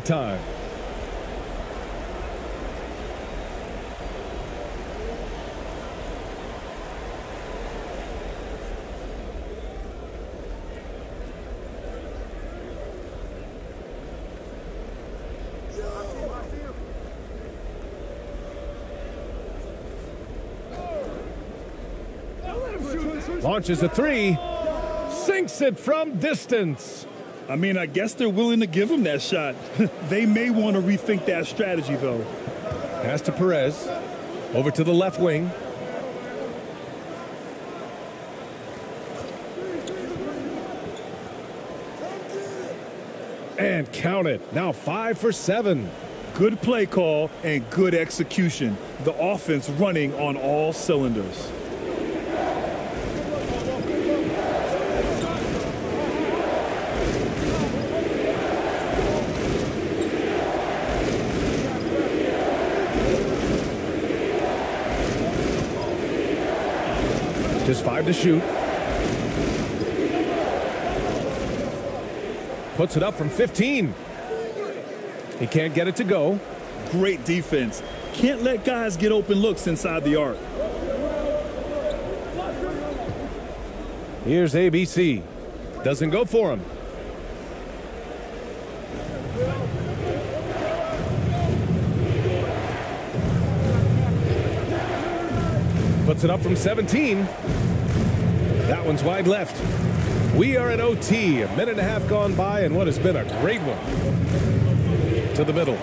time. Launches a three, sinks it from distance. I mean, I guess they're willing to give him that shot. they may want to rethink that strategy, though. Pass to Perez. Over to the left wing. And count it. Now five for seven. Good play call and good execution. The offense running on all cylinders. Just five to shoot. Puts it up from 15. He can't get it to go. Great defense. Can't let guys get open looks inside the arc. Here's ABC. Doesn't go for him. Puts it up from 17. That one's wide left. We are at OT. A minute and a half gone by, and what has been a great one. To the middle.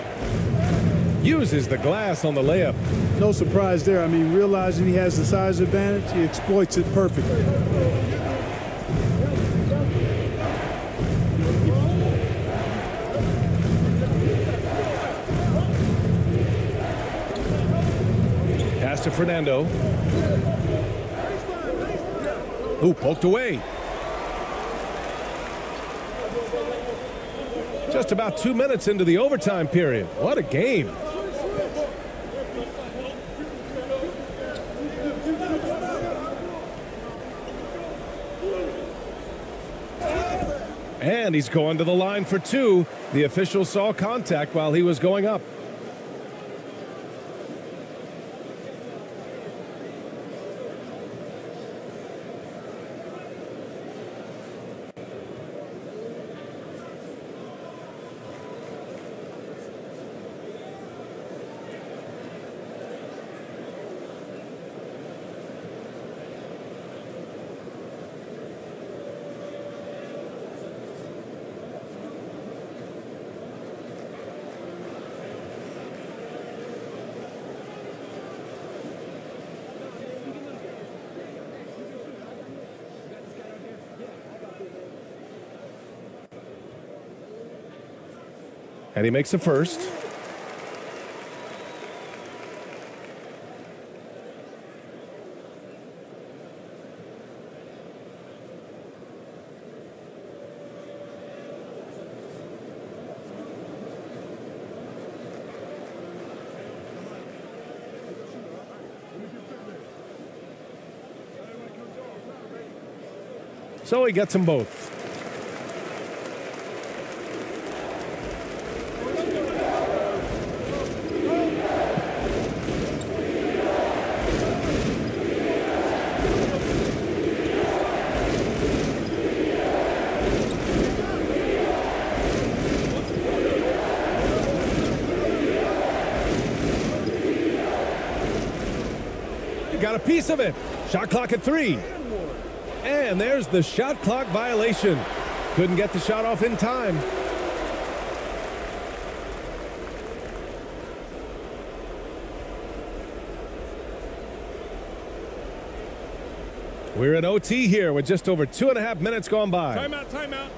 Uses the glass on the layup. No surprise there. I mean, realizing he has the size advantage, he exploits it perfectly. Pass to Fernando. Who poked away. Just about two minutes into the overtime period. What a game. And he's going to the line for two. The official saw contact while he was going up. And he makes the first. So he gets them both. Got a piece of it. Shot clock at three. And there's the shot clock violation. Couldn't get the shot off in time. We're in OT here with just over two and a half minutes gone by. Timeout, timeout.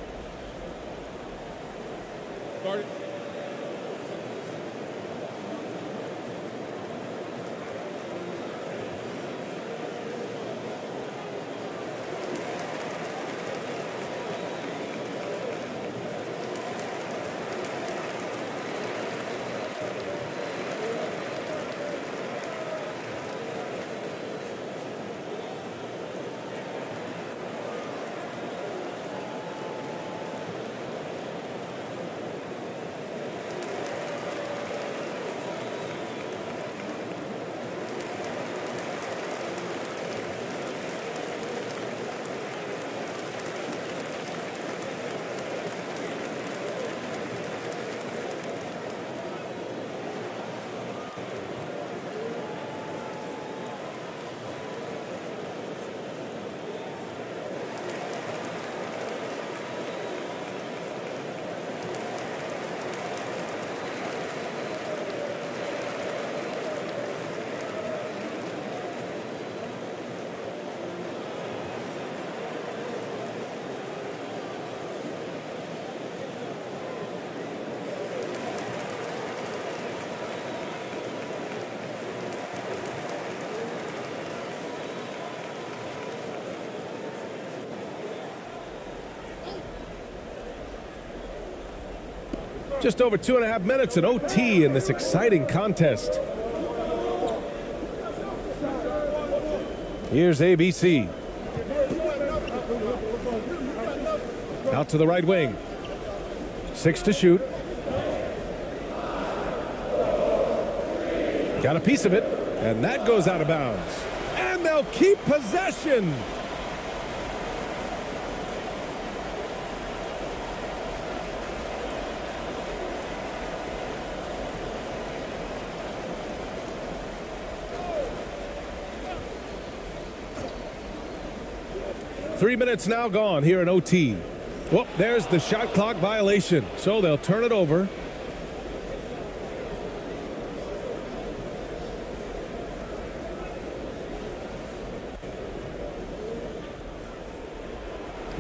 Just over two and a half minutes in OT in this exciting contest. Here's ABC. Out to the right wing. Six to shoot. Got a piece of it, and that goes out of bounds. And they'll keep possession. Three minutes now gone here in OT. Well, there's the shot clock violation, so they'll turn it over.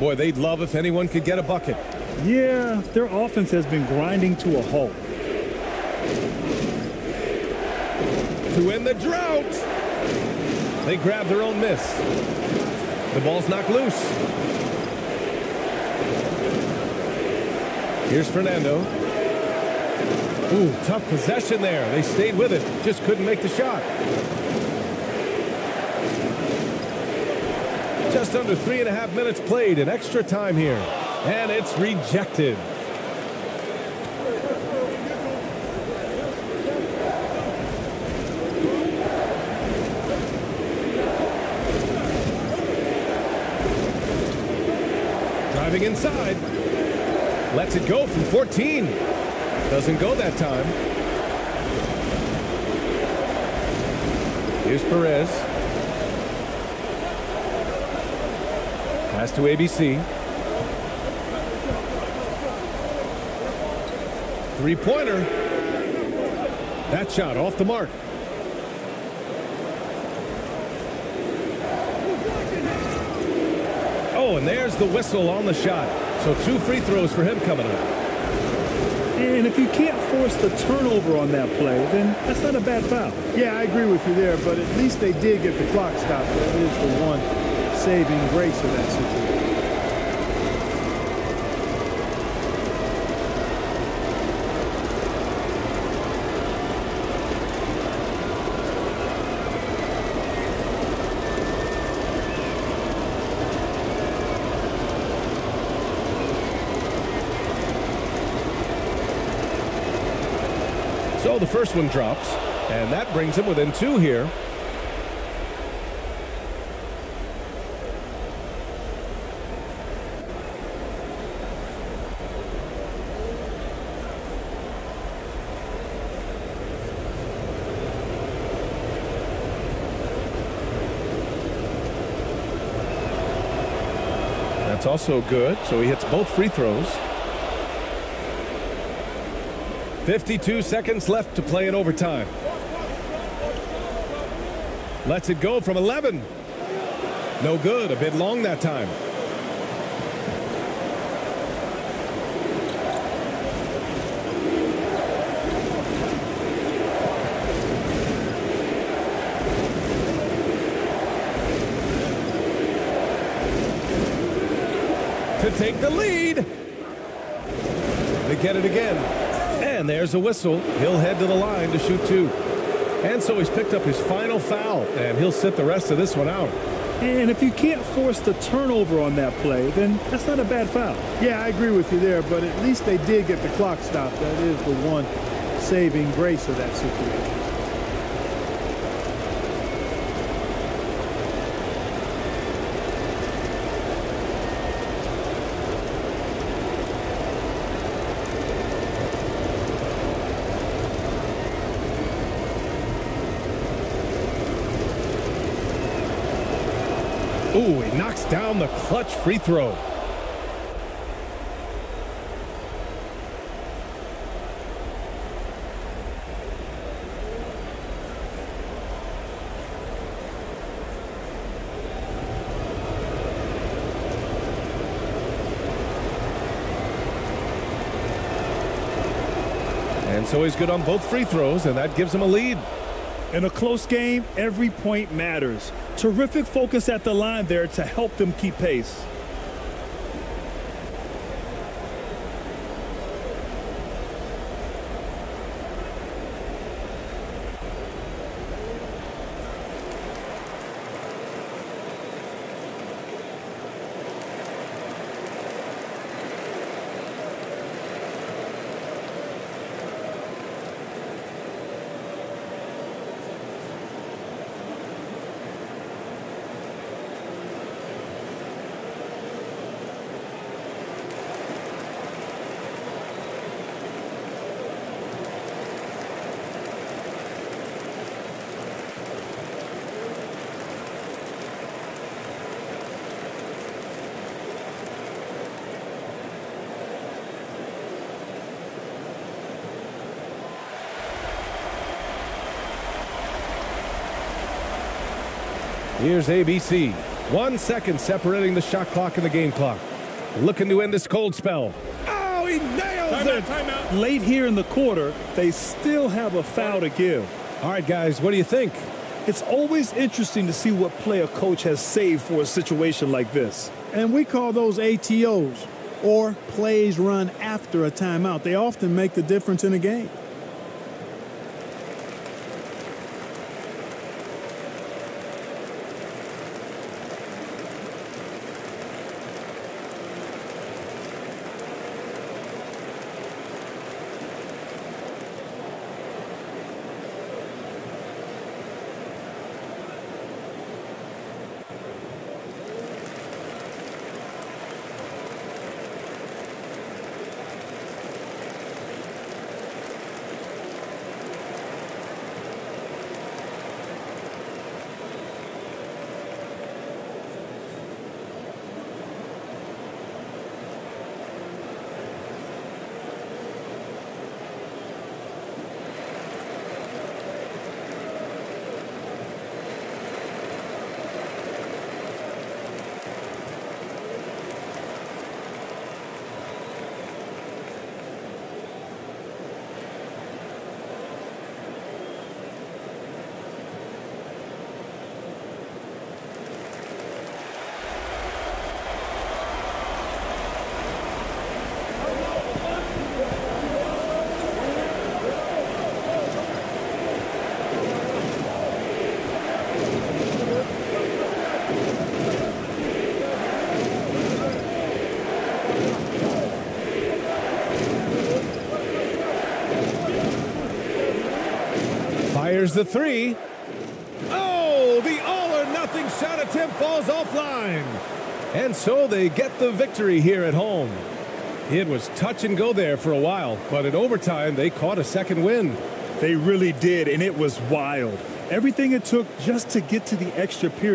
Boy, they'd love if anyone could get a bucket. Yeah, their offense has been grinding to a halt. To end the drought. They grab their own miss. The ball's knocked loose. Here's Fernando. Ooh, tough possession there. They stayed with it. Just couldn't make the shot. Just under three and a half minutes played in extra time here. And it's rejected. Inside. Lets it go from 14. Doesn't go that time. Here's Perez. Pass to ABC. Three-pointer. That shot off the mark. Oh, and there's the whistle on the shot. So two free throws for him coming up. And if you can't force the turnover on that play, then that's not a bad foul. Yeah, I agree with you there, but at least they did get the clock stopped. That is the one saving grace of that situation. The first one drops, and that brings him within two here. That's also good, so he hits both free throws. 52 seconds left to play in overtime. Lets it go from 11. No good, a bit long that time. To take the lead. They get it again. And there's a whistle. He'll head to the line to shoot two. And so he's picked up his final foul, and he'll sit the rest of this one out. And if you can't force the turnover on that play, then that's not a bad foul. Yeah, I agree with you there, but at least they did get the clock stopped. That is the one saving grace of that situation. Ooh, he knocks down the clutch free throw. And so he's good on both free throws, and that gives him a lead. In a close game, every point matters. Terrific focus at the line there to help them keep pace. Here's ABC. One second separating the shot clock and the game clock. Looking to end this cold spell. Oh, he nails Timeout, it. timeout. Late here in the quarter, they still have a foul to give. All right, guys, what do you think? It's always interesting to see what play a coach has saved for a situation like this. And we call those ATOs, or plays run after a timeout. They often make the difference in a game. Fires the three. Oh, the all or nothing shot attempt falls offline. And so they get the victory here at home. It was touch and go there for a while, but in overtime, they caught a second win. They really did, and it was wild. Everything it took just to get to the extra period.